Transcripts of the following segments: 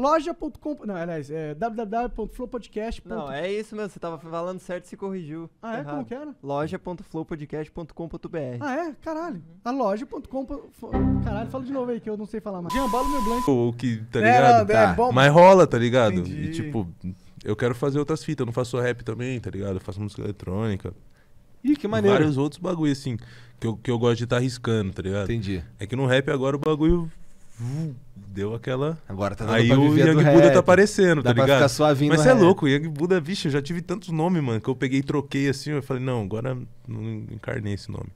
loja.com. Não, aliás, é www.flowpodcast. Não, é isso mesmo, você tava falando certo e se corrigiu. Ah, é? Errado. Como que era? loja.flowpodcast.com.br Ah, é? Caralho. A loja.com. Caralho, fala de novo aí que eu não sei falar mais. Giambalo meu blank. O que, tá É, ligado? não, é bom, Mas rola, tá ligado? Entendi. E tipo, eu quero fazer outras fitas. Eu não faço só rap também, tá ligado? Eu faço música eletrônica. Ih, que maneiro. Vários outros bagulho, assim, que eu, que eu gosto de estar arriscando, tá ligado? Entendi. É que no rap agora o bagulho deu aquela. Agora tá dando Aí o do Buda rap. tá aparecendo, Dá tá ligado? ficar suavinho Mas você é rap. louco, o Young Buda, vixe, eu já tive tantos nomes, mano, que eu peguei e troquei assim, eu falei, não, agora não encarnei esse nome.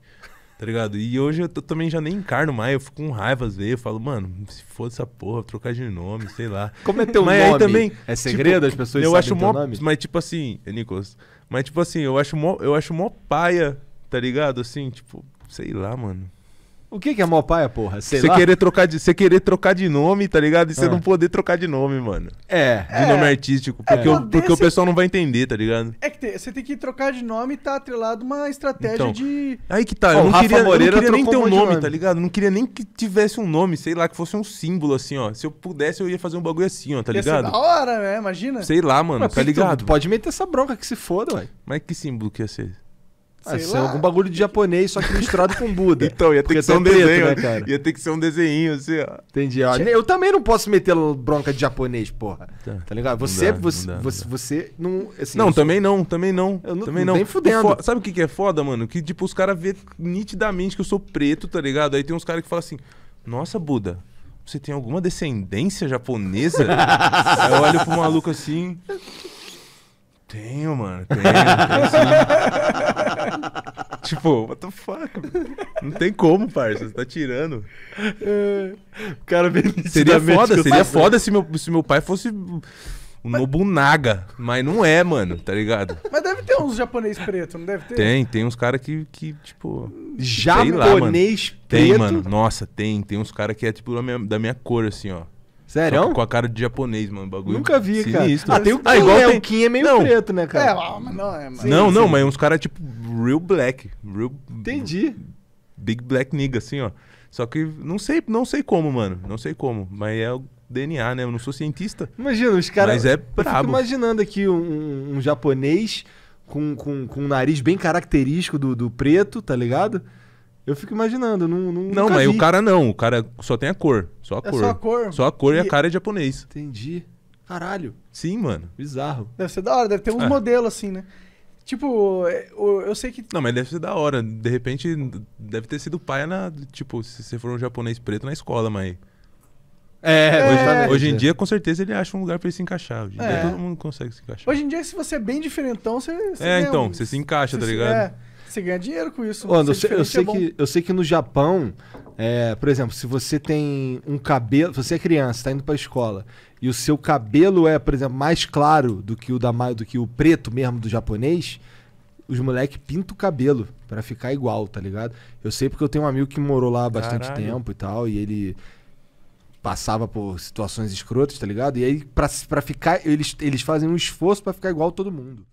Tá ligado? E hoje eu também já nem encarno mais, eu fico com raiva às vezes, eu falo, mano, se foda essa porra, trocar de nome, sei lá. Como é teu Mas nome? aí também. É segredo? tipo, As pessoas eu sabem acho mó, nome? Mas tipo assim, é, Nicolas. Mas tipo assim, eu acho mó, eu acho mó paia, tá ligado? Assim, tipo, sei lá, mano. O que que é mó paia, porra? Sei Você lá. querer trocar de, você querer trocar de nome, tá ligado? E você Ah. não poder trocar de nome, mano. É. De nome artístico, porque, o, poder porque o pessoal não vai entender, tá ligado? É que tem- você tem que trocar de nome e tá atrelado uma estratégia Então, de. Aí que tá, Ó, eu o não Rafa queria, eu não Moreira queria nem ter um nome, nome. tá ligado? Não queria nem que tivesse um nome, sei lá, que fosse um símbolo assim, ó. Se eu pudesse, eu ia fazer um bagulho assim, ó, tá Ia ser ligado? da hora, né? Imagina. Sei lá, mano, Mas tá tu- ligado? Tu pode meter essa bronca que se foda, ué. Mas que símbolo que ia ser? Ah, Sei isso é lá. algum bagulho de japonês, só que misturado com Buda. Então, ia ter Porque que ser um preto, desenho, né, cara? Ia ter que ser um desenho, assim, ó. Entendi. ó. Eu também não posso meter bronca de japonês, porra. Tá. Tá ligado? Não Você, dá, você, não dá, não você, dá. você não. assim, não, eu sou- também não, também não. Eu não- também não não. vem fudendo. O fo- Sabe o que, que é foda, mano? Que, tipo, os caras vê nitidamente que eu sou preto, tá ligado? Aí tem uns caras que falam assim, nossa, Buda, você tem alguma descendência japonesa? Aí eu olho pro maluco assim... Tenho, mano, tenho, tenho. tipo, what the fuck? Não tem como, parça, você tá tirando. O cara vê Seria foda, seria foda se meu, se meu pai fosse o Nobunaga, mas não é, mano, tá ligado? Mas deve ter uns japonês preto, não deve ter? Tem, tem uns caras que, que, tipo. sei lá, mano. Japonês Tem, preto. mano. Nossa, tem. Tem uns caras que é, tipo, da minha, da minha cor, assim, ó. Sério? Com a cara de japonês, mano. Bagulho. Nunca vi, sinistro. cara. Ah, tem o Kim, Ah, igual é, tem- o Kim é meio Não. preto, né, É, cara? ah, mas não é. Mas... não, não, sim. mas uns caras, tipo, real black. Real. Entendi. Big black nigga, assim, ó. Só que não sei, não sei como, mano. Não sei como. Mas é o DNA, né? Eu não sou cientista. Imagina, os caras. Mas é Eu fico brabo. imaginando aqui um, um japonês com, com, com um nariz bem característico do, do preto, tá ligado? Eu fico imaginando, não. Não, Não, mas vi. o cara não. O cara só tem a cor. Só a É cor. só a cor. Só a cor e, a E- cara é japonês. Entendi. Caralho, Sim, mano. bizarro. Deve ser da hora, deve ter uns É. modelos assim, né? Tipo, é, eu sei que. Não, mas deve ser da hora. De repente, deve ter sido paia na. Tipo, se você for um japonês preto na escola, mas. É, Hoje, exatamente. hoje em dia, com certeza, ele acha um lugar pra ele se encaixar. Hoje em É. dia, todo mundo consegue se encaixar. Hoje em dia, se você é bem diferentão, você. você É, então, um- você se encaixa, tá você- ligado? É, você ganha dinheiro com isso. Ô, eu, sei, eu sei é que, eu sei que no Japão, é, por exemplo, se você tem um cabelo. Você é criança, tá indo pra escola. E o seu cabelo é, por exemplo, mais claro do que o da do que o preto mesmo do japonês, os moleques pintam o cabelo pra ficar igual, tá ligado? Eu sei porque eu tenho um amigo que morou lá há bastante Caralho. tempo e tal, e ele passava por situações escrotas, tá ligado? E aí, pra, pra ficar, eles, eles fazem um esforço pra ficar igual todo mundo.